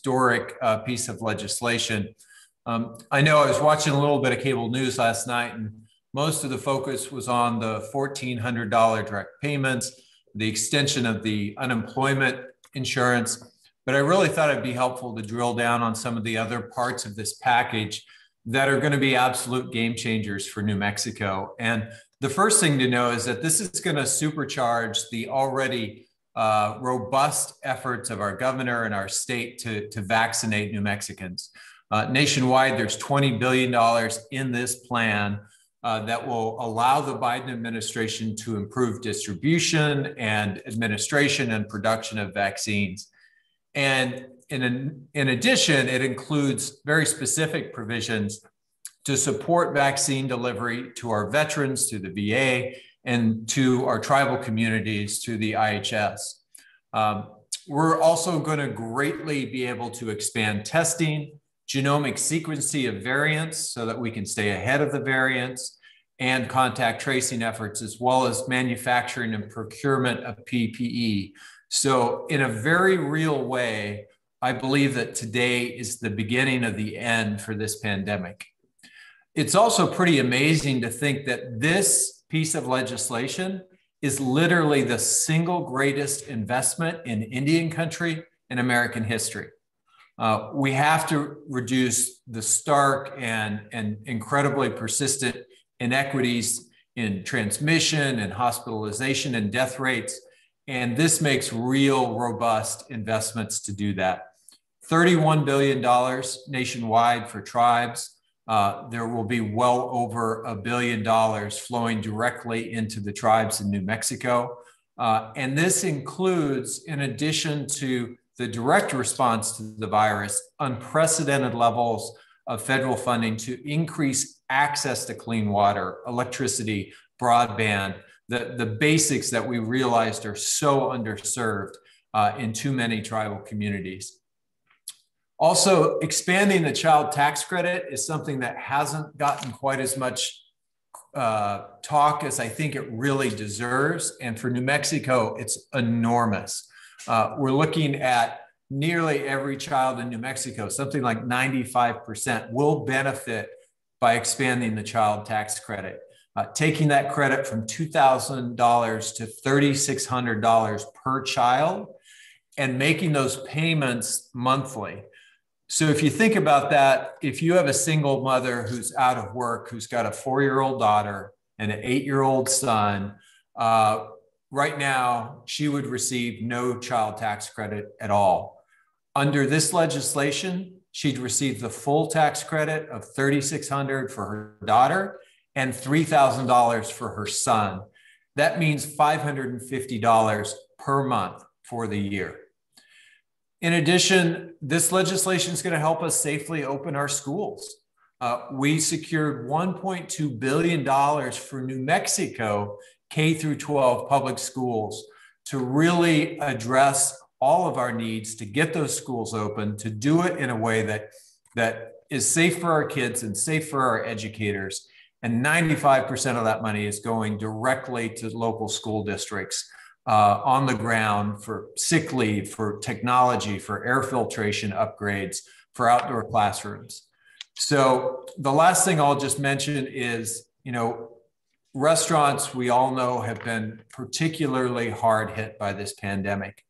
historic uh, piece of legislation. Um, I know I was watching a little bit of cable news last night, and most of the focus was on the $1,400 direct payments, the extension of the unemployment insurance. But I really thought it'd be helpful to drill down on some of the other parts of this package that are going to be absolute game changers for New Mexico. And the first thing to know is that this is going to supercharge the already uh, robust efforts of our governor and our state to, to vaccinate New Mexicans. Uh, nationwide, there's $20 billion in this plan uh, that will allow the Biden administration to improve distribution and administration and production of vaccines. And in, in addition, it includes very specific provisions to support vaccine delivery to our veterans, to the VA, and to our tribal communities, to the IHS. Um, we're also going to greatly be able to expand testing, genomic sequencing of variants so that we can stay ahead of the variants, and contact tracing efforts, as well as manufacturing and procurement of PPE. So, in a very real way, I believe that today is the beginning of the end for this pandemic. It's also pretty amazing to think that this piece of legislation is literally the single greatest investment in Indian country in American history. Uh, we have to reduce the stark and, and incredibly persistent inequities in transmission and hospitalization and death rates. And this makes real robust investments to do that. $31 billion nationwide for tribes, uh, there will be well over a billion dollars flowing directly into the tribes in New Mexico. Uh, and this includes, in addition to the direct response to the virus, unprecedented levels of federal funding to increase access to clean water, electricity, broadband, the, the basics that we realized are so underserved uh, in too many tribal communities. Also, expanding the child tax credit is something that hasn't gotten quite as much uh, talk as I think it really deserves. And for New Mexico, it's enormous. Uh, we're looking at nearly every child in New Mexico, something like 95%, will benefit by expanding the child tax credit. Uh, taking that credit from $2,000 to $3,600 per child and making those payments monthly. So if you think about that, if you have a single mother who's out of work, who's got a four-year-old daughter and an eight-year-old son, uh, right now she would receive no child tax credit at all. Under this legislation, she'd receive the full tax credit of 3600 for her daughter and $3,000 for her son. That means $550 per month for the year. In addition, this legislation is going to help us safely open our schools. Uh, we secured $1.2 billion for New Mexico K through 12 public schools to really address all of our needs to get those schools open, to do it in a way that, that is safe for our kids and safe for our educators. And 95% of that money is going directly to local school districts uh, on the ground for sick leave, for technology, for air filtration upgrades, for outdoor classrooms. So the last thing I'll just mention is, you know, restaurants we all know have been particularly hard hit by this pandemic.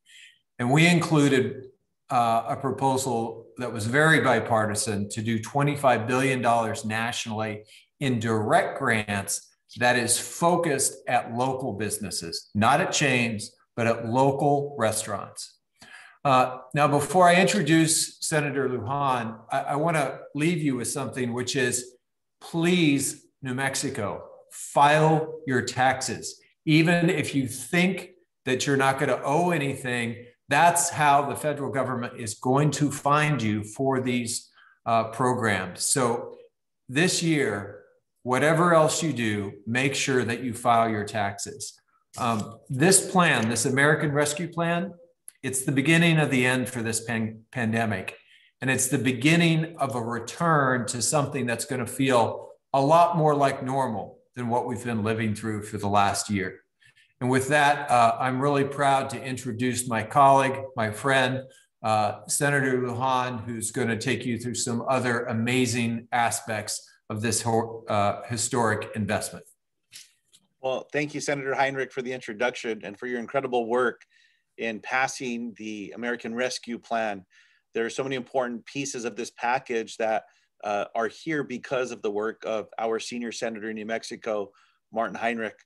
And we included uh, a proposal that was very bipartisan to do $25 billion nationally in direct grants that is focused at local businesses, not at chains, but at local restaurants. Uh, now, before I introduce Senator Lujan, I, I want to leave you with something, which is please, New Mexico, file your taxes. Even if you think that you're not going to owe anything, that's how the federal government is going to find you for these uh, programs. So this year, whatever else you do, make sure that you file your taxes. Um, this plan, this American Rescue Plan, it's the beginning of the end for this pan- pandemic. And it's the beginning of a return to something that's going to feel a lot more like normal than what we've been living through for the last year. And with that, uh, I'm really proud to introduce my colleague, my friend, uh, Senator Lujan, who's going to take you through some other amazing aspects of this uh, historic investment. Well, thank you, Senator Heinrich, for the introduction and for your incredible work in passing the American Rescue Plan. There are so many important pieces of this package that uh, are here because of the work of our senior senator in New Mexico, Martin Heinrich.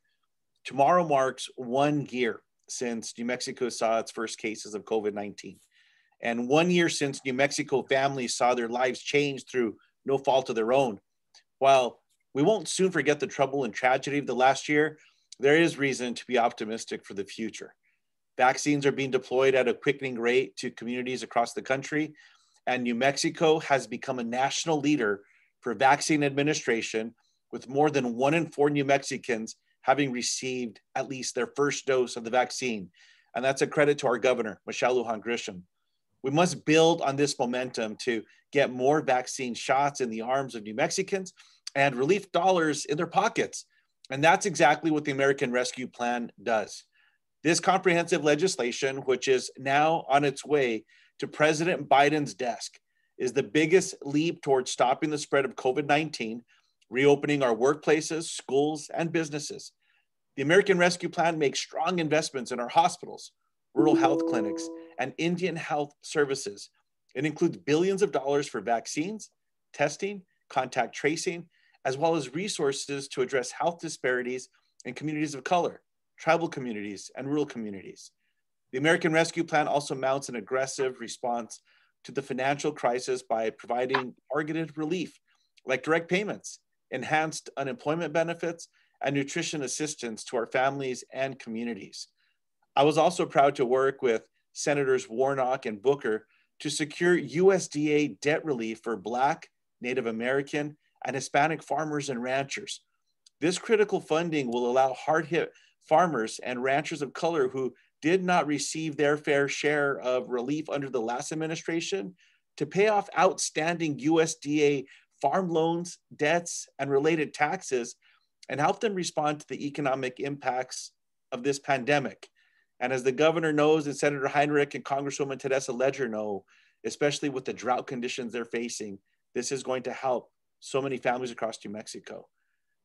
Tomorrow marks one year since New Mexico saw its first cases of COVID 19. And one year since New Mexico families saw their lives change through no fault of their own. While we won't soon forget the trouble and tragedy of the last year, there is reason to be optimistic for the future. Vaccines are being deployed at a quickening rate to communities across the country, and New Mexico has become a national leader for vaccine administration, with more than one in four New Mexicans having received at least their first dose of the vaccine. And that's a credit to our governor, Michelle Lujan Grisham. We must build on this momentum to get more vaccine shots in the arms of New Mexicans and relief dollars in their pockets. And that's exactly what the American Rescue Plan does. This comprehensive legislation, which is now on its way to President Biden's desk, is the biggest leap towards stopping the spread of COVID 19, reopening our workplaces, schools, and businesses. The American Rescue Plan makes strong investments in our hospitals, rural health clinics, and Indian health services. It includes billions of dollars for vaccines, testing, contact tracing, as well as resources to address health disparities in communities of color, tribal communities, and rural communities. The American Rescue Plan also mounts an aggressive response to the financial crisis by providing targeted relief like direct payments, enhanced unemployment benefits, and nutrition assistance to our families and communities. I was also proud to work with Senators Warnock and Booker to secure USDA debt relief for Black, Native American, and Hispanic farmers and ranchers. This critical funding will allow hard hit farmers and ranchers of color who did not receive their fair share of relief under the last administration to pay off outstanding USDA farm loans, debts, and related taxes and help them respond to the economic impacts of this pandemic. And as the governor knows, and Senator Heinrich and Congresswoman Teresa Leger know, especially with the drought conditions they're facing, this is going to help so many families across New Mexico.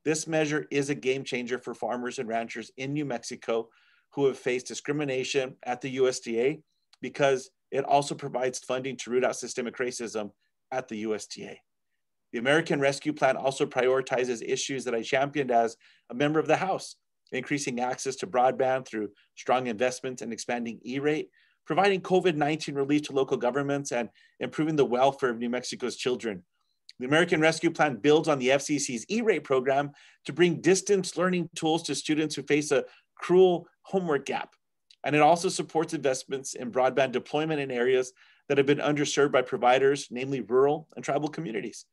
This measure is a game changer for farmers and ranchers in New Mexico who have faced discrimination at the USDA because it also provides funding to root out systemic racism at the USDA. The American Rescue Plan also prioritizes issues that I championed as a member of the House, increasing access to broadband through strong investment and expanding E-rate, providing COVID-19 relief to local governments, and improving the welfare of New Mexico's children the American Rescue Plan builds on the FCC's E-rate program to bring distance learning tools to students who face a cruel homework gap. And it also supports investments in broadband deployment in areas that have been underserved by providers, namely rural and tribal communities.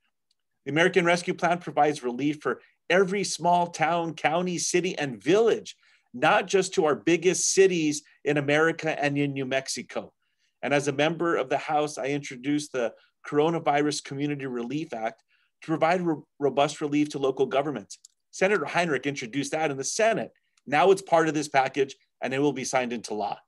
The American Rescue Plan provides relief for every small town, county, city, and village, not just to our biggest cities in America and in New Mexico. And as a member of the House, I introduced the Coronavirus Community Relief Act to provide robust relief to local governments. Senator Heinrich introduced that in the Senate. Now it's part of this package and it will be signed into law.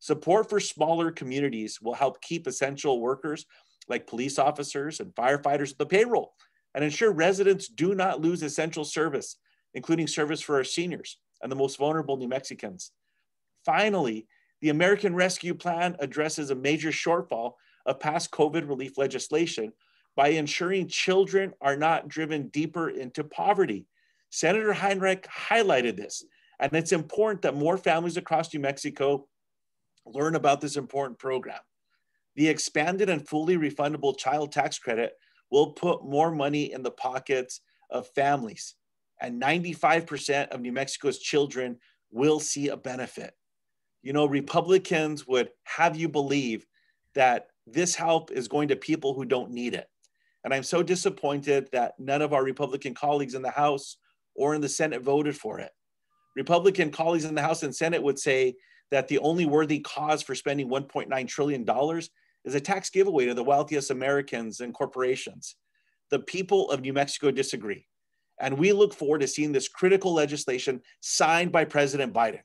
Support for smaller communities will help keep essential workers like police officers and firefighters at the payroll and ensure residents do not lose essential service, including service for our seniors and the most vulnerable New Mexicans. Finally, the American Rescue Plan addresses a major shortfall of past COVID relief legislation by ensuring children are not driven deeper into poverty. Senator Heinrich highlighted this, and it's important that more families across New Mexico learn about this important program. The expanded and fully refundable child tax credit will put more money in the pockets of families, and 95% of New Mexico's children will see a benefit. You know, Republicans would have you believe that this help is going to people who don't need it. And I'm so disappointed that none of our Republican colleagues in the House or in the Senate voted for it. Republican colleagues in the House and Senate would say that the only worthy cause for spending $1.9 trillion is a tax giveaway to the wealthiest Americans and corporations. The people of New Mexico disagree. And we look forward to seeing this critical legislation signed by President Biden.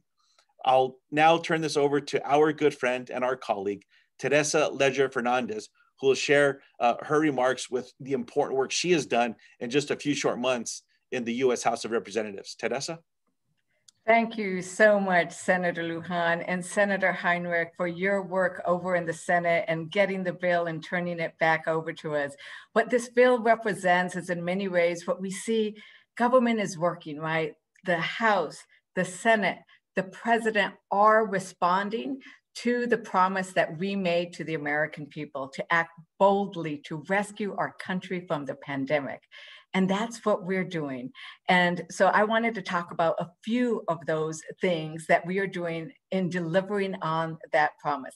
I'll now turn this over to our good friend and our colleague, Teresa Leger Fernandez, who will share uh, her remarks with the important work she has done in just a few short months in the US House of Representatives. Teresa? Thank you so much, Senator Lujan and Senator Heinrich, for your work over in the Senate and getting the bill and turning it back over to us. What this bill represents is in many ways what we see government is working, right? The House, the Senate, the president are responding to the promise that we made to the American people to act boldly to rescue our country from the pandemic. And that's what we're doing. And so I wanted to talk about a few of those things that we are doing in delivering on that promise.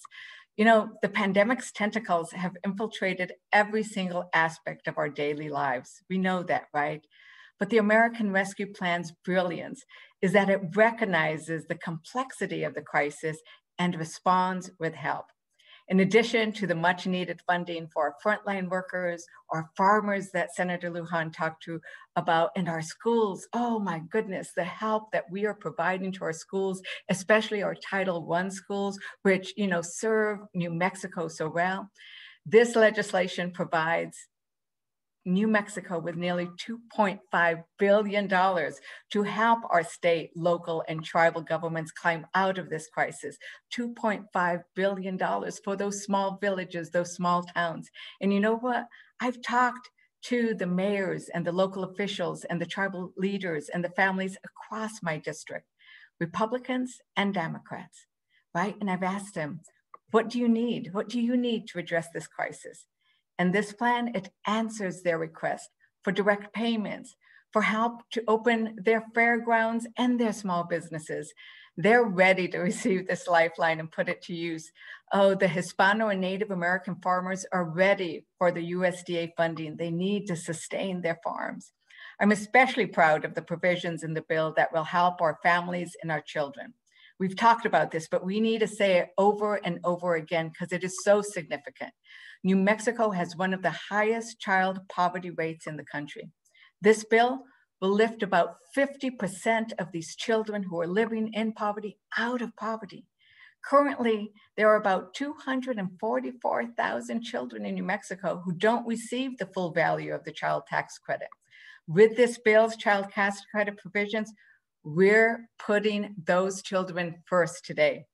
You know, the pandemic's tentacles have infiltrated every single aspect of our daily lives. We know that, right? But the American Rescue Plan's brilliance is that it recognizes the complexity of the crisis and responds with help. In addition to the much needed funding for frontline workers, our farmers that Senator Lujan talked to about, and our schools, oh my goodness, the help that we are providing to our schools, especially our Title I schools, which you know serve New Mexico so well. This legislation provides New Mexico with nearly $2.5 billion to help our state, local, and tribal governments climb out of this crisis. $2.5 billion for those small villages, those small towns. And you know what? I've talked to the mayors and the local officials and the tribal leaders and the families across my district, Republicans and Democrats, right? And I've asked them, what do you need? What do you need to address this crisis? And this plan, it answers their request for direct payments, for help to open their fairgrounds and their small businesses. They're ready to receive this lifeline and put it to use. Oh, the Hispano and Native American farmers are ready for the USDA funding they need to sustain their farms. I'm especially proud of the provisions in the bill that will help our families and our children. We've talked about this, but we need to say it over and over again because it is so significant. New Mexico has one of the highest child poverty rates in the country. This bill will lift about 50% of these children who are living in poverty out of poverty. Currently, there are about 244,000 children in New Mexico who don't receive the full value of the child tax credit. With this bill's child tax credit provisions, we're putting those children first today.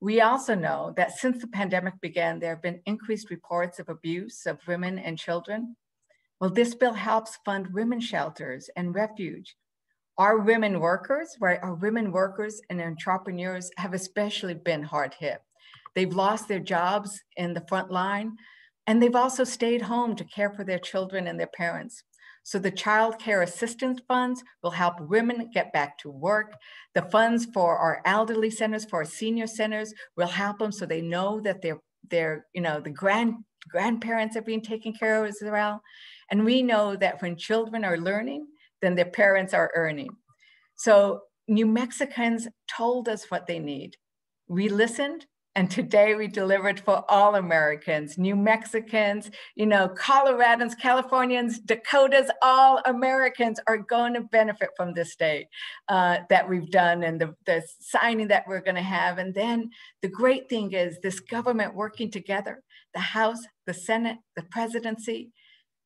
We also know that since the pandemic began, there have been increased reports of abuse of women and children. Well, this bill helps fund women's shelters and refuge. Our women workers, right, our women workers and entrepreneurs have especially been hard hit. They've lost their jobs in the front line, and they've also stayed home to care for their children and their parents. So the child care assistance funds will help women get back to work. The funds for our elderly centers, for our senior centers will help them so they know that they're, they're you know, the grand, grandparents are being taken care of as well. And we know that when children are learning, then their parents are earning. So New Mexicans told us what they need. We listened, and today we delivered for all Americans, New Mexicans, you know, Coloradans, Californians, Dakotas, all Americans are going to benefit from this day uh, that we've done and the, the signing that we're going to have. And then the great thing is this government working together, the House, the Senate, the presidency,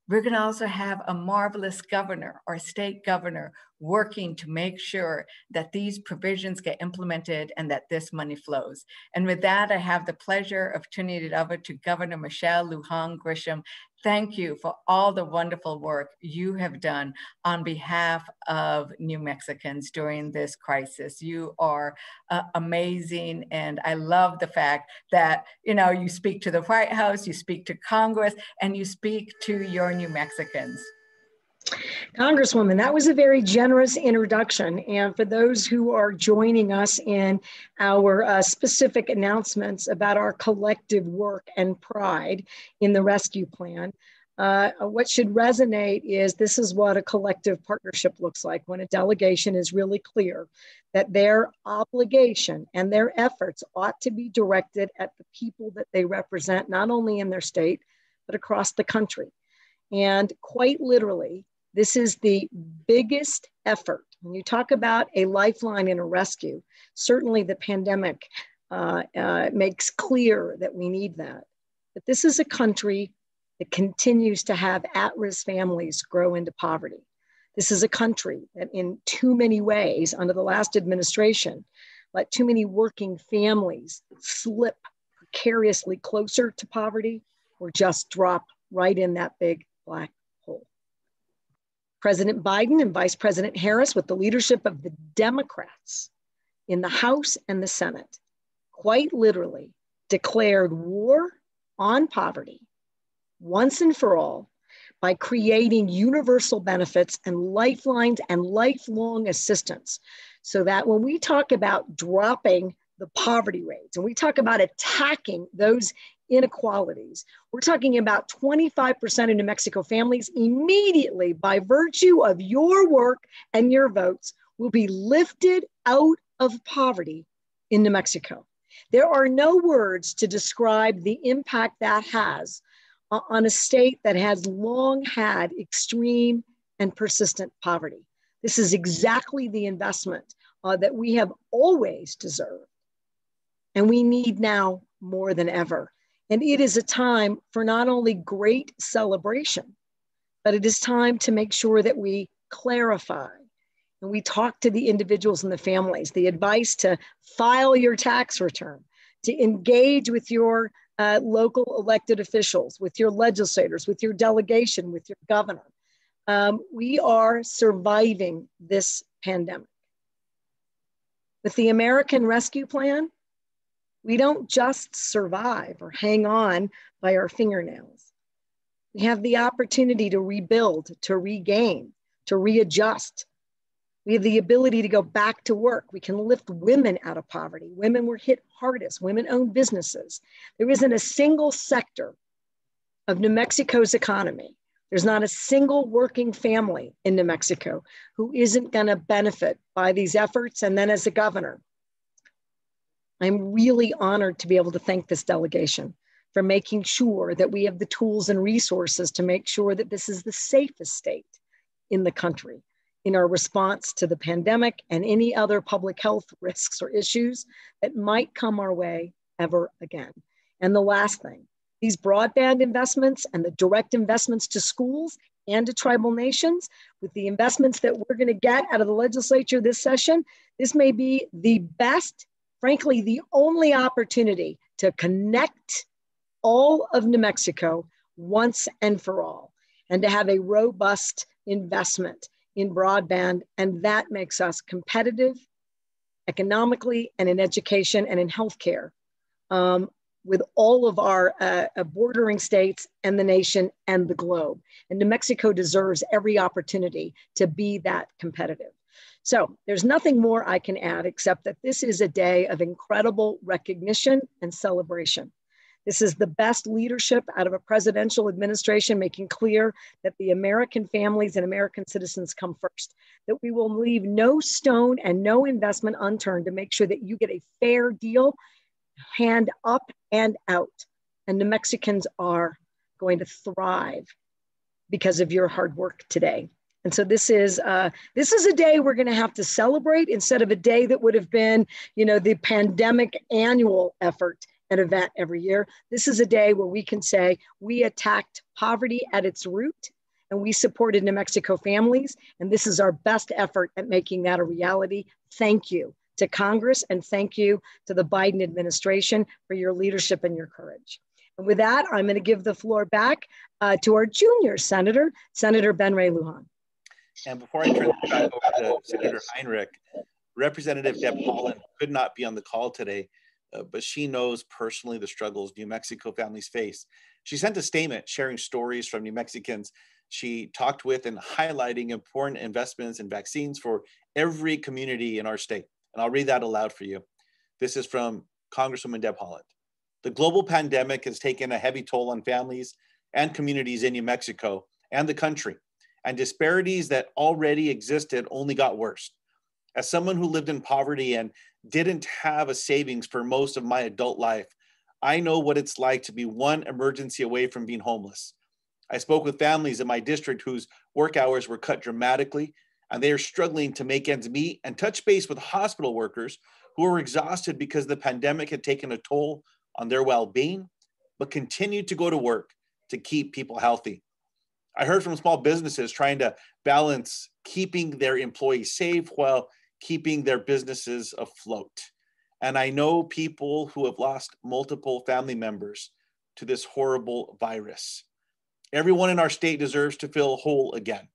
we're going to also have a marvelous governor or state governor working to make sure that these provisions get implemented and that this money flows. And with that, I have the pleasure of turning it over to Governor Michelle Lujan Grisham Thank you for all the wonderful work you have done on behalf of New Mexicans during this crisis. You are uh, amazing. And I love the fact that, you know, you speak to the White House, you speak to Congress, and you speak to your New Mexicans. Congresswoman, that was a very generous introduction. And for those who are joining us in our uh, specific announcements about our collective work and pride in the rescue plan, uh, what should resonate is this is what a collective partnership looks like when a delegation is really clear that their obligation and their efforts ought to be directed at the people that they represent, not only in their state, but across the country. And quite literally, this is the biggest effort. When you talk about a lifeline and a rescue, certainly the pandemic uh, uh, makes clear that we need that. But this is a country that continues to have at risk families grow into poverty. This is a country that, in too many ways, under the last administration, let too many working families slip precariously closer to poverty or just drop right in that big black. President Biden and Vice President Harris, with the leadership of the Democrats in the House and the Senate, quite literally declared war on poverty once and for all by creating universal benefits and lifelines and lifelong assistance. So that when we talk about dropping the poverty rates and we talk about attacking those inequalities, we're talking about 25% of New Mexico families immediately, by virtue of your work and your votes, will be lifted out of poverty in New Mexico. There are no words to describe the impact that has on a state that has long had extreme and persistent poverty. This is exactly the investment uh, that we have always deserved. And we need now more than ever. And it is a time for not only great celebration, but it is time to make sure that we clarify and we talk to the individuals and the families, the advice to file your tax return, to engage with your uh, local elected officials, with your legislators, with your delegation, with your governor. Um, we are surviving this pandemic. With the American Rescue Plan, we don't just survive or hang on by our fingernails. We have the opportunity to rebuild, to regain, to readjust, we have the ability to go back to work. We can lift women out of poverty. Women were hit hardest, women own businesses. There isn't a single sector of New Mexico's economy. There's not a single working family in New Mexico who isn't going to benefit by these efforts. And then, as a governor, I'm really honored to be able to thank this delegation for making sure that we have the tools and resources to make sure that this is the safest state in the country in our response to the pandemic and any other public health risks or issues that might come our way ever again. And the last thing, these broadband investments and the direct investments to schools and to tribal nations, with the investments that we're going to get out of the legislature this session, this may be the best, frankly, the only opportunity to connect all of New Mexico once and for all, and to have a robust investment in broadband, and that makes us competitive economically and in education and in healthcare um, with all of our uh, uh, bordering states and the nation and the globe. And New Mexico deserves every opportunity to be that competitive. So there's nothing more I can add except that this is a day of incredible recognition and celebration. This is the best leadership out of a presidential administration, making clear that the American families and American citizens come first, that we will leave no stone and no investment unturned to make sure that you get a fair deal, hand up and out. And the Mexicans are going to thrive because of your hard work today. And so this is uh, this is a day we're going to have to celebrate instead of a day that would have been, you know, the pandemic annual effort an event every year. This is a day where we can say we attacked poverty at its root and we supported New Mexico families. And this is our best effort at making that a reality. Thank you to Congress and thank you to the Biden administration for your leadership and your courage. And with that, I'm going to give the floor back uh, to our junior senator, Senator Ben Ray Lujan. And before I turn it back over to Senator Heinrich, Representative Deb Haaland could not be on the call today uh, but she knows personally the struggles New Mexico families face. She sent a statement sharing stories from New Mexicans she talked with and highlighting important investments in vaccines for every community in our state. And I'll read that aloud for you. This is from Congresswoman Deb Haaland. The global pandemic has taken a heavy toll on families and communities in New Mexico and the country, and disparities that already existed only got worse. As someone who lived in poverty and didn't have a savings for most of my adult life, I know what it's like to be one emergency away from being homeless. I spoke with families in my district whose work hours were cut dramatically, and they are struggling to make ends meet and touch base with hospital workers who were exhausted because the pandemic had taken a toll on their well being, but continued to go to work to keep people healthy. I heard from small businesses trying to balance keeping their employees safe while keeping their businesses afloat. And I know people who have lost multiple family members to this horrible virus. Everyone in our state deserves to feel whole again.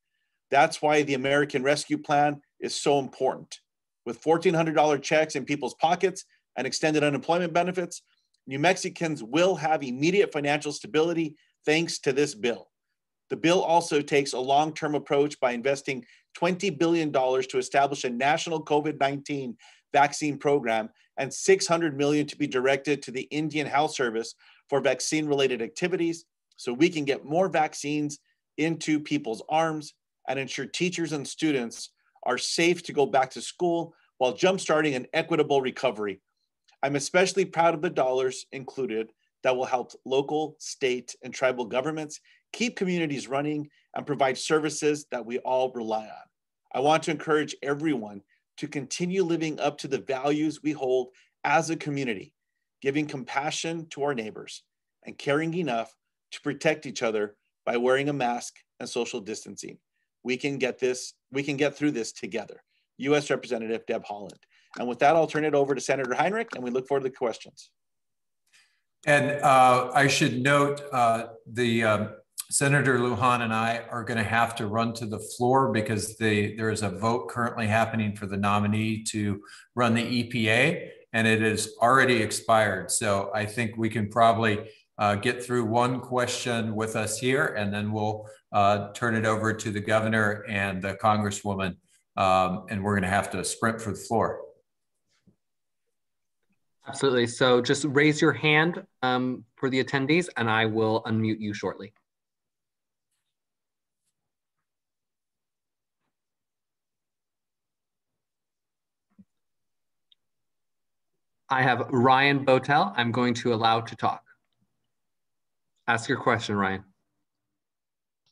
That's why the American Rescue Plan is so important. With $1,400 checks in people's pockets and extended unemployment benefits, New Mexicans will have immediate financial stability thanks to this bill. The bill also takes a long term approach by investing $20 billion to establish a national COVID 19 vaccine program and 600 million to be directed to the Indian Health Service for vaccine related activities so we can get more vaccines into people's arms and ensure teachers and students are safe to go back to school while jumpstarting an equitable recovery. I'm especially proud of the dollars included that will help local, state, and tribal governments keep communities running and provide services that we all rely on. I want to encourage everyone to continue living up to the values we hold as a community, giving compassion to our neighbors and caring enough to protect each other by wearing a mask and social distancing. We can get this, we can get through this together. US Representative Deb Haaland. And with that, I'll turn it over to Senator Heinrich and we look forward to the questions. And uh, I should note uh, the um, Senator Lujan and I are going to have to run to the floor because the, there is a vote currently happening for the nominee to run the EPA, and it is already expired. So I think we can probably uh, get through one question with us here, and then we'll uh, turn it over to the governor and the congresswoman, um, and we're going to have to sprint for the floor. Absolutely. So just raise your hand um, for the attendees, and I will unmute you shortly. I have Ryan Boetel. I'm going to allow to talk. Ask your question, Ryan.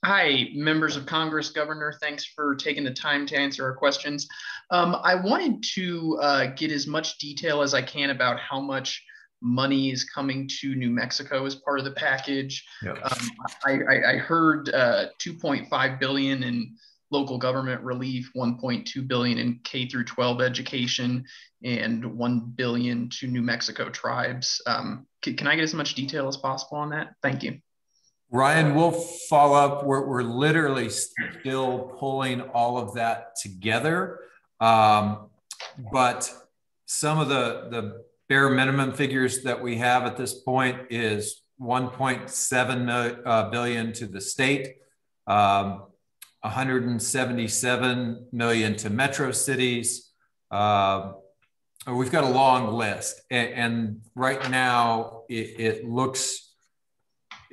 Hi, members of Congress, Governor. Thanks for taking the time to answer our questions. Um, I wanted to uh, get as much detail as I can about how much money is coming to New Mexico as part of the package. Yep. Um, I, I, I, heard uh, 2.5 billion in local government relief, 1.2 billion in K through 12 education, and 1 billion to New Mexico tribes. Um, can, can I get as much detail as possible on that? Thank you. Ryan, we'll follow up. We're, we're literally still pulling all of that together. Um, but some of the, the bare minimum figures that we have at this point is 1.7 uh, billion to the state, um, 177 million to metro cities. Uh, we've got a long list, and, and right now it, it, looks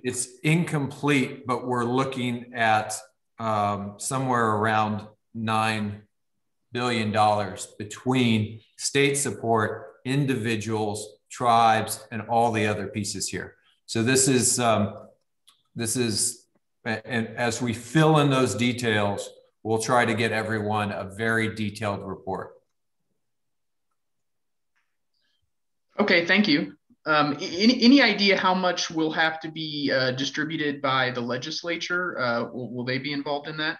it's incomplete, but we're looking at um, somewhere around nine billion dollars between state support, individuals, tribes, and all the other pieces here. So this is um, this is and as we fill in those details, we'll try to get everyone a very detailed report. Okay, thank you. Um, any, any idea how much will have to be uh, distributed by the legislature? Uh, will, will they be involved in that?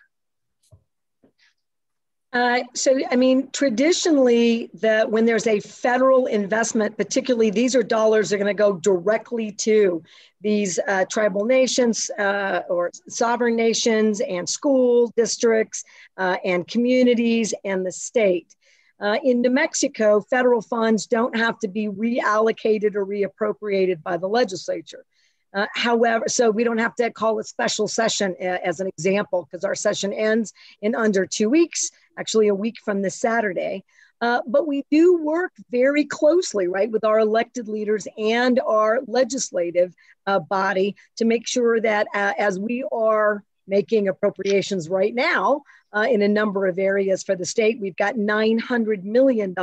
Uh, so, I mean, traditionally, that when there's a federal investment, particularly these are dollars that are going to go directly to these uh, tribal nations uh, or sovereign nations and school districts uh, and communities and the state. Uh, in New Mexico, federal funds don't have to be reallocated or reappropriated by the legislature. Uh, however, so we don't have to call a special session uh, as an example because our session ends in under two weeks, actually a week from this Saturday. Uh, but we do work very closely, right, with our elected leaders and our legislative uh, body to make sure that uh, as we are making appropriations right now uh, in a number of areas for the state. We've got $900 million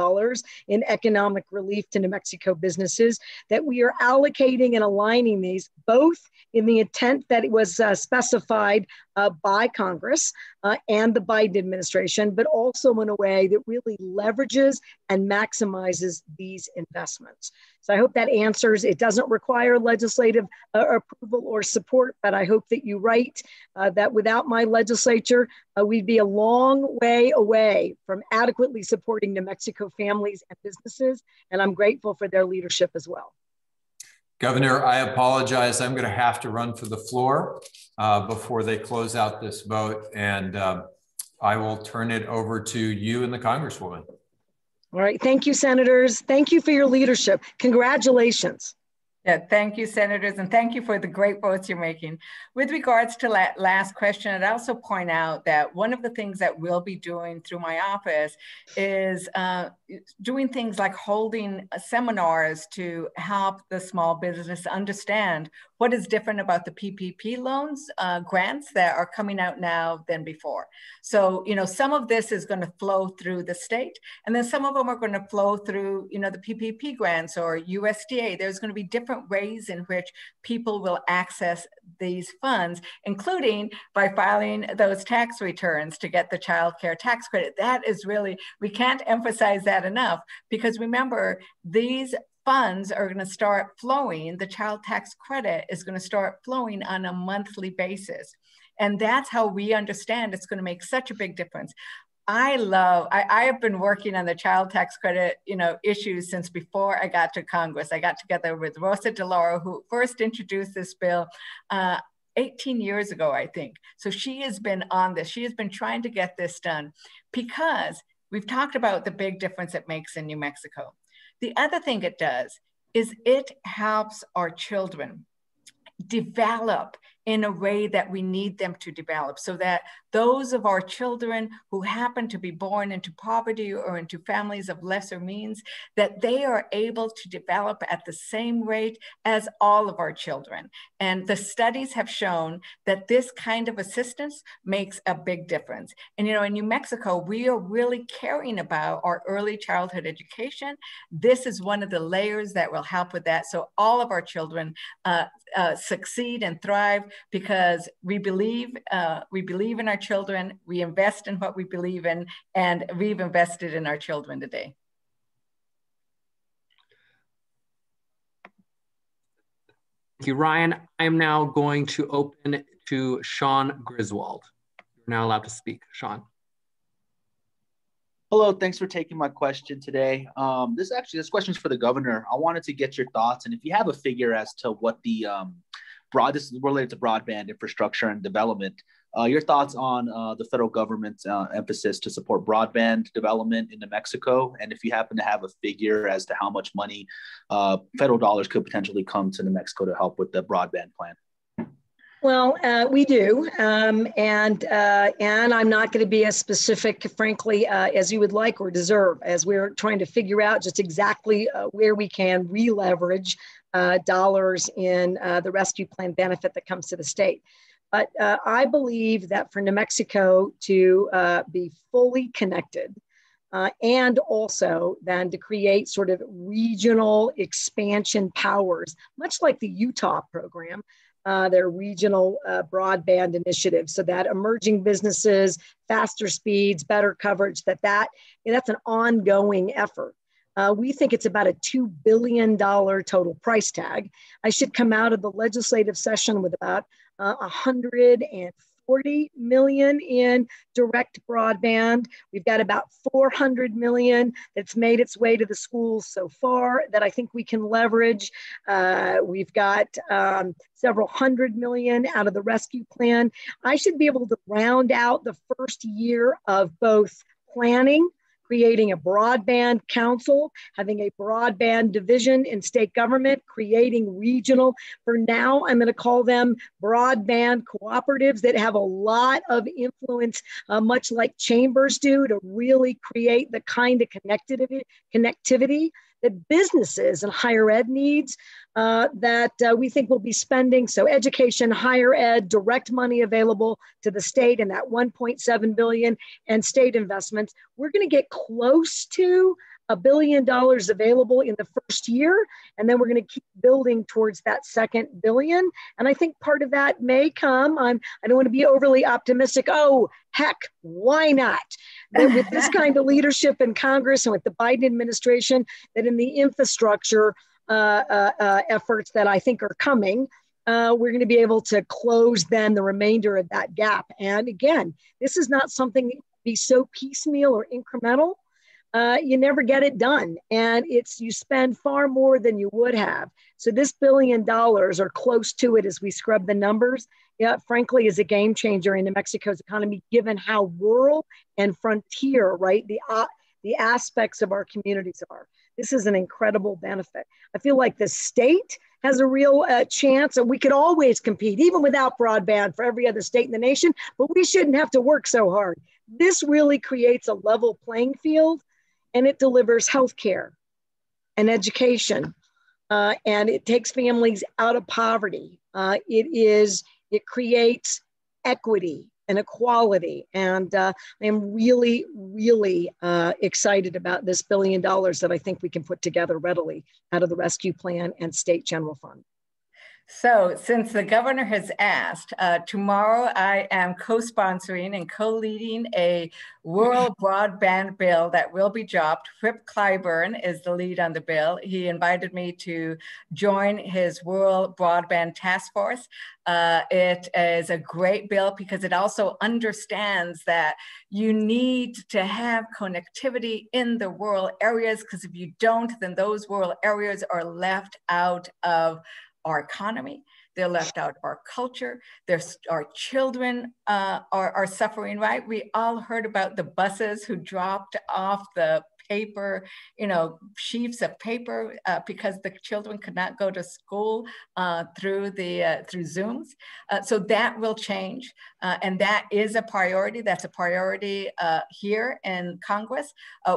in economic relief to New Mexico businesses that we are allocating and aligning these both in the intent that it was uh, specified uh, by Congress uh, and the Biden administration, but also in a way that really leverages and maximizes these investments. So I hope that answers. It doesn't require legislative uh, approval or support, but I hope that you write uh, that without my legislature, uh, we'd be a long way away from adequately supporting New Mexico families and businesses. And I'm grateful for their leadership as well. Governor, I apologize. I'm going to have to run for the floor uh, before they close out this vote. And uh, I will turn it over to you and the Congresswoman. All right. Thank you, Senators. Thank you for your leadership. Congratulations. Yeah, thank you, senators, and thank you for the great votes you're making. With regards to that last question, I'd also point out that one of the things that we'll be doing through my office is uh, doing things like holding seminars to help the small business understand what is different about the PPP loans uh, grants that are coming out now than before. So, you know, some of this is going to flow through the state, and then some of them are going to flow through, you know, the PPP grants or USDA. There's going to be different ways in which people will access these funds, including by filing those tax returns to get the child care tax credit. That is really, we can't emphasize that enough because remember, these funds are going to start flowing, the child tax credit is going to start flowing on a monthly basis. And that's how we understand it's going to make such a big difference. I love, I, I, have been working on the child tax credit, you know, issues since before I got to Congress. I got together with Rosa DeLauro, who first introduced this bill uh, 18 years ago, I think. So she has been on this. She has been trying to get this done because we've talked about the big difference it makes in New Mexico. The other thing it does is it helps our children develop in a way that we need them to develop so that those of our children who happen to be born into poverty or into families of lesser means that they are able to develop at the same rate as all of our children. And the studies have shown that this kind of assistance makes a big difference. And you know in new mexico we are really caring about our early childhood education. This is one of the layers that will help with that. So all of our children uh, uh, succeed and thrive because we believe uh, we believe in our children, we invest in what we believe in, and we've invested in our children today. Thank you, Ryan. I am now going to open to Sean Griswold. You're now allowed to speak, Sean. Hello, thanks for taking my question today. Um, this actually, this question is for the governor. I wanted to get your thoughts and if you have a figure as to what the um, broad, this is related to broadband infrastructure and development. Uh, your thoughts on uh, the federal government's uh, emphasis to support broadband development in New Mexico, and if you happen to have a figure as to how much money uh, federal dollars could potentially come to New Mexico to help with the broadband plan. Well, uh, we do, um, and uh, and I'm not going to be as specific, frankly, uh, as you would like or deserve, as we're trying to figure out just exactly uh, where we can re-leverage uh, dollars in uh, the rescue plan benefit that comes to the state. But I believe that for New Mexico to be fully connected, and also then to create sort of regional expansion powers, much like the Utah program, uh, their regional uh, broadband initiative so that emerging businesses faster speeds better coverage that that that's an ongoing effort uh, we think it's about a $2 billion total price tag i should come out of the legislative session with about uh, 140 40 million in direct broadband. We've got about 400 million that's made its way to the schools so far that I think we can leverage. Uh, we've got um, several hundred million out of the rescue plan. I should be able to round out the first year of both planning creating a broadband council, having a broadband division in state government, creating regional, for now, I'm going to call them broadband cooperatives that have a lot of influence, uh, much like chambers do, to really create the kind of connectivity, connectivity that businesses and higher ed needs uh, that uh, we think we'll be spending. So education, higher ed, direct money available to the state and that 1.7 billion and state investments. We're going to get close to a billion dollars available in the first year, and then we're going to keep building towards that second billion. And I think part of that may come. I'm I don't want to be overly optimistic. Oh, heck, why not? But with this kind of leadership in Congress and with the Biden administration, that in the infrastructure uh, uh, uh, efforts that I think are coming. Uh, we're going to be able to close then the remainder of that gap. And again, this is not something that be so piecemeal or incremental uh, you never get it done. And it's you spend far more than you would have. So this billion dollars or close to it as we scrub the numbers, yeah, frankly, is a game changer in New Mexico's economy, given how rural and frontier, right, the uh, the aspects of our communities are. This is an incredible benefit. I feel like the state has a real uh, chance, and we could always compete, even without broadband, for every other state in the nation. But we shouldn't have to work so hard. This really creates a level playing field and it delivers health care and education. Uh, and it takes families out of poverty. Uh, it is, it creates equity and equality. And uh, I am really, really uh, excited about this billion dollars that I think we can put together readily out of the rescue plan and state general fund. So, since the governor has asked, uh, tomorrow I am co sponsoring and co leading a rural broadband bill that will be dropped. Whip Clyburn is the lead on the bill. He invited me to join his rural broadband task force. Uh, it is a great bill because it also understands that you need to have connectivity in the rural areas because if you don't, then those rural areas are left out of our economy. They're left out of our culture. There's, our children uh, are, are suffering, right? We all heard about the buses who dropped off the paper, you know, sheets of paper uh, because the children could not go to school uh, through the uh, through Zooms. Uh, so that will change, uh, and that is a priority. That's a priority here in Congress.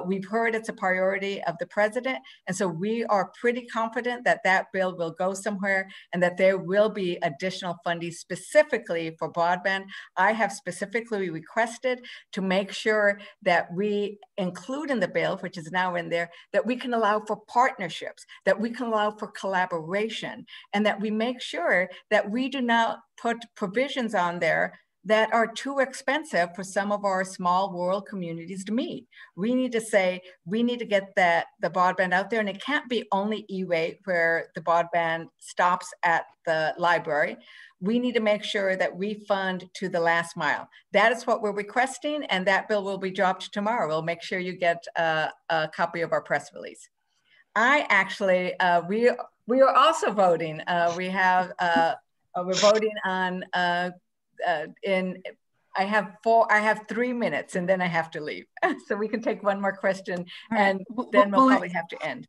we've heard it's a priority of the president, and so we are pretty confident that that bill will go somewhere and that there will be additional funding specifically for broadband. I have specifically requested to make sure that we include in the bill which is now in there, that we can allow for partnerships, that we can allow for collaboration, and that we make sure that we do not put provisions on there that are too expensive for some of our small rural communities to meet. We need to say, we need to get that the broadband out there and it can't be only E-rate where the broadband stops at the library we need to make sure that we fund to the last mile. That is what we're requesting, and that bill will be dropped tomorrow. We'll make sure you get a, a copy of our press release. I actually, uh, we we are also voting. Uh, we have uh, uh we're voting on uh, in. I have four. I have three minutes, and then I have to leave. so we can take one more question, and then we'll probably have to end.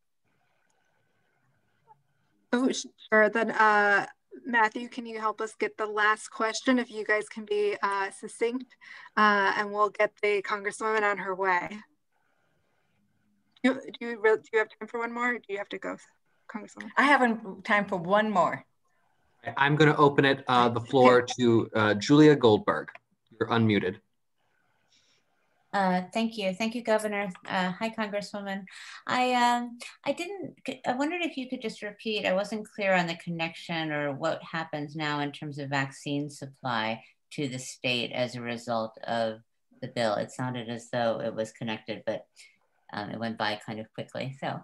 Oh, sure. Then uh, Matthew, can you help us get the last question if you guys can be uh, succinct uh, and we'll get the Congresswoman on her way. Do, do, you, do you have time for one more? do you have to go, Congresswoman? I have time for one more. I'm going to open it, uh, the floor to uh, Julia Goldberg. You're unmuted. Uh, thank you. Thank you, Governor. Uh, hi, Congresswoman. I um, I didn't, I wondered if you could just repeat, I wasn't clear on the connection or what happens now in terms of vaccine supply to the state as a result of the bill. It sounded as though it was connected, but um, it went by kind of quickly. So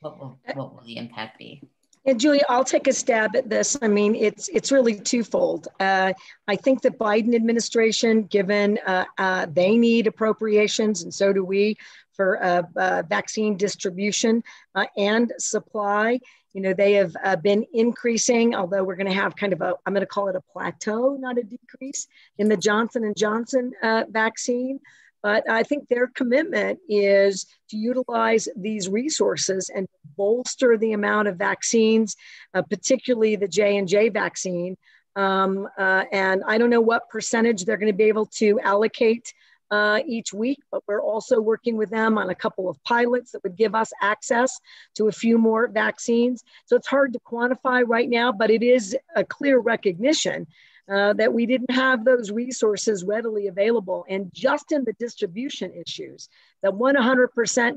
what will, what will the impact be? And Julia, I'll take a stab at this. I mean, it's it's really twofold. Uh, I think the Biden administration, given uh, uh, they need appropriations, and so do we, for uh, uh, vaccine distribution uh, and supply. You know, they have been increasing, although we're going to have kind of a, I'm going to call it a plateau, not a decrease, in the Johnson and Johnson vaccine. But I think their commitment is to utilize these resources and bolster the amount of vaccines, uh, particularly the J and J vaccine. Um, uh, and I don't know what percentage they're going to be able to allocate uh, each week, but we're also working with them on a couple of pilots that would give us access to a few more vaccines. So it's hard to quantify right now, but it is a clear recognition uh, that we didn't have those resources readily available. And just in the distribution issues, the 100%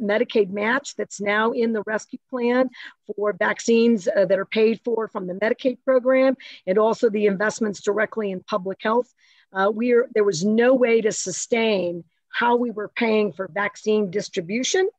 Medicaid match that's now in the rescue plan for vaccines uh, that are paid for from the Medicaid program, and also the investments directly in public health uh, we are, there was no way to sustain how we were paying for vaccine distribution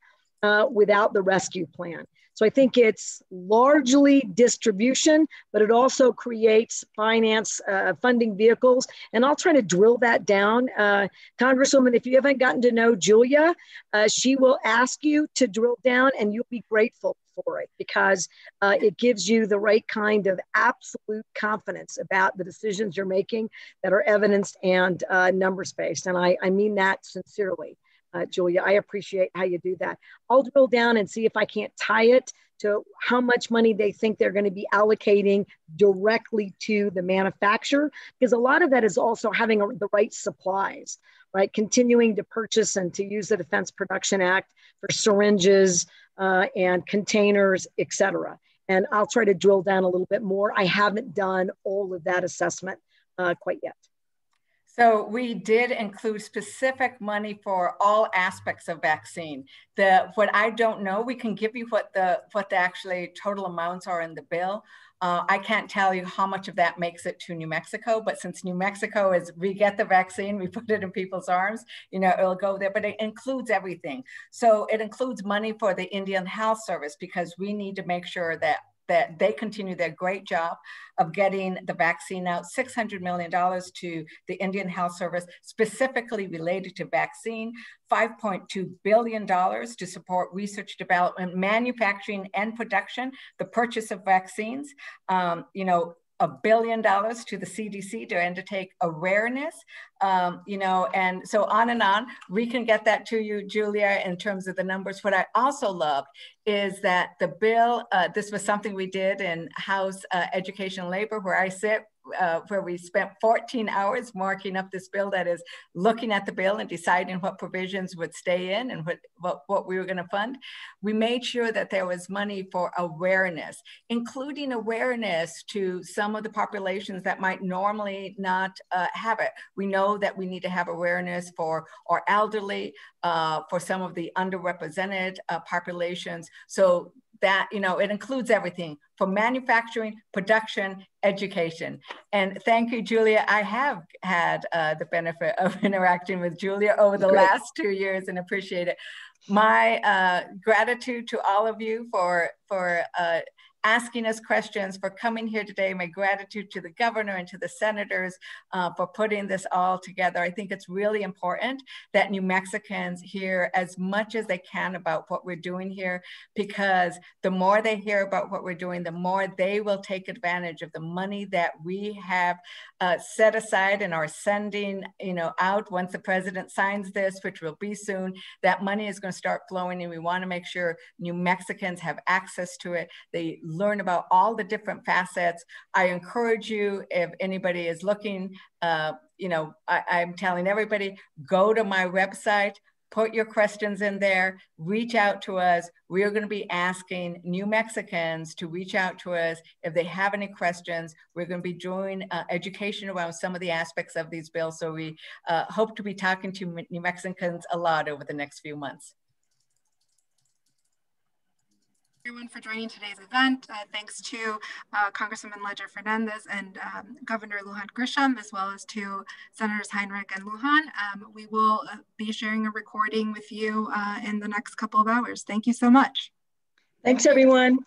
uh, without the rescue plan. So I think it's largely distribution, but it also creates finance uh, funding vehicles. And I'll try to drill that down. Uh, Congresswoman, if you haven't gotten to know Julia, uh, she will ask you to drill down and you'll be grateful for it because uh, it gives you the right kind of absolute confidence about the decisions you're making that are evidenced and uh, numbers based. And I, I mean that sincerely uh, Julia. I appreciate how you do that. I'll drill down and see if I can't tie it to how much money they think they're going to be allocating directly to the manufacturer, because a lot of that is also having a, the right supplies, right? Continuing to purchase and to use the Defense Production Act for syringes uh, and containers, et cetera. And I'll try to drill down a little bit more. I haven't done all of that assessment uh, quite yet. So we did include specific money for all aspects of vaccine. The what I don't know, we can give you what the what the actually total amounts are in the bill. Uh, I can't tell you how much of that makes it to New Mexico, but since New Mexico is we get the vaccine, we put it in people's arms, you know, it'll go there, but it includes everything. So it includes money for the Indian Health Service because we need to make sure that that they continue their great job of getting the vaccine out, $600 million to the Indian Health Service, specifically related to vaccine, $5.2 billion to support research development, manufacturing and production, the purchase of vaccines, um, you know, a billion dollars to the CDC to undertake awareness, um, you know, and so on and on. We can get that to you, Julia, in terms of the numbers. What I also loved is that the bill, uh, this was something we did in House uh, Education Labor, where I sit, uh, where we spent 14 hours marking up this bill that is looking at the bill and deciding what provisions would stay in and what, what, what we were going to fund. We made sure that there was money for awareness, including awareness to some of the populations that might normally not uh, have it. We know that we need to have awareness for our elderly, uh, for some of the underrepresented uh, populations. So that, you know, it includes everything from manufacturing, production, education. And thank you, Julia. I have had uh, the benefit of interacting with Julia over the Great. last two years and appreciate it. My uh, gratitude to all of you for, for uh, asking us questions, for coming here today. My gratitude to the governor and to the senators uh, for putting this all together. I think it's really important that New Mexicans hear as much as they can about what we're doing here, because the more they hear about what we're doing, the more they will take advantage of the money that we have uh, set aside and are sending, you know, out once the president signs this, which will be soon. That money is going to start flowing, and we want to make sure New Mexicans have access to it. They learn about all the different facets. I encourage you, if anybody is looking, uh, you know, I, I'm telling everybody, go to my website, put your questions in there, reach out to us. We are going to be asking New Mexicans to reach out to us if they have any questions. We're going to be doing uh, education around some of the aspects of these bills. So we uh, hope to be talking to New Mexicans a lot over the next few months everyone for joining today's event. Uh, thanks to uh, Congresswoman Leger Fernandez and um, Governor Lujan Grisham, as well as to Senators Heinrich and Lujan. Um, we will uh, be sharing a recording with you uh, in the next couple of hours. Thank you so much. Thanks, everyone.